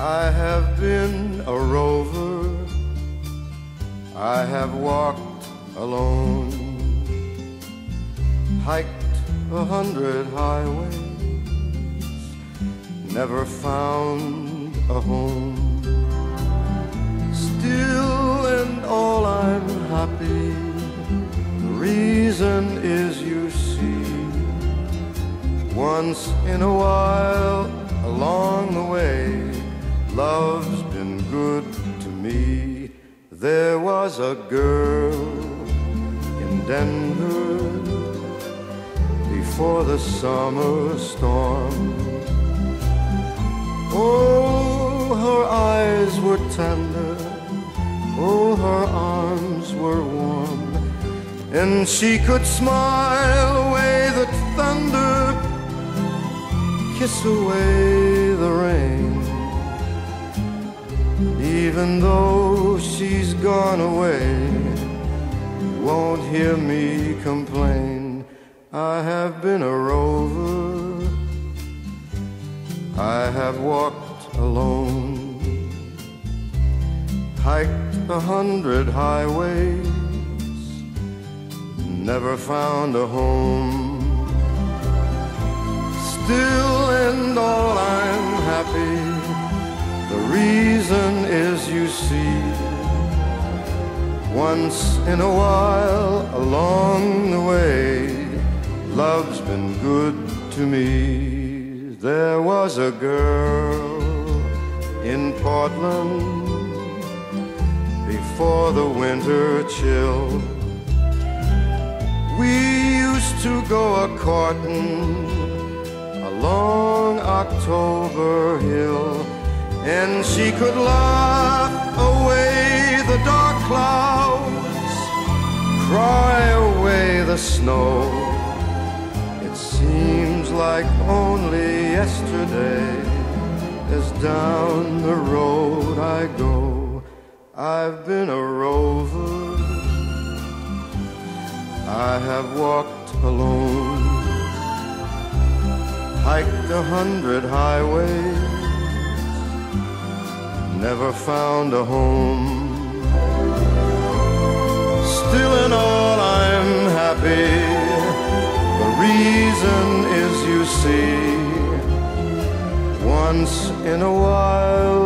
I have been a rover. I have walked alone, hiked a hundred highways, never found a home. Still and all I'm happy. The reason is you see, once in a while along the way Love's been good to me. There was a girl in Denver before the summer storm. Oh, her eyes were tender. Oh, her arms were warm. And she could smile away the thunder, kiss away the rain. Even though she's gone away, you won't hear me complain. I have been a rover, I have walked alone, hiked a hundred highways, never found a home. Still and all I'm happy reason is you see, once in a while along the way, love's been good to me. There was a girl in Portland before the winter chill. We used to go a courting along October Hill and she could laugh away the dark clouds, cry away the snow. It seems like only yesterday, as down the road I go, I've been a rover. I have walked alone, hiked a hundred highways never found a home. Still in all I'm happy. The reason is you see, once in a while